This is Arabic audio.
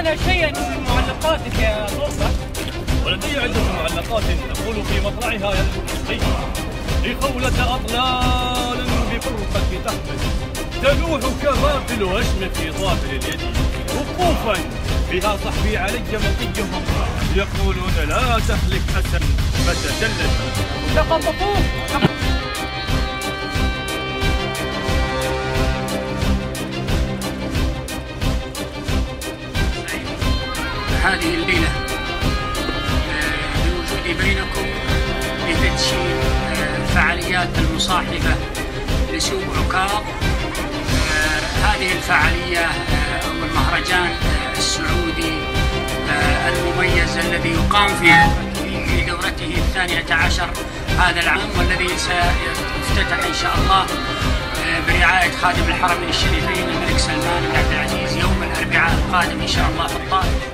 لنا شيئا من معلقاتك يا صوفة ولدي عدة معلقات تقول في مطلعها يا في خولة أطلال بفرقة تحمل. تلوح كبابل واشم في ظافر اليد. وقوفا بها صحبي علي مطيهم يقولون لا تهلك حسن فتجلد. تخطفوه هذه الليلة آه، بوجودي بينكم لتدشين آه، الفعاليات المصاحبة لسوق عكاظ. آه، هذه الفعالية آه، أو المهرجان آه، السعودي آه، المميز الذي يقام في دورته الثانية عشر هذا العام والذي سيفتتح إن شاء الله آه، برعاية خادم الحرمين الشريفين الملك سلمان بن عبد العزيز يوم الأربعاء القادم إن شاء الله في الطائف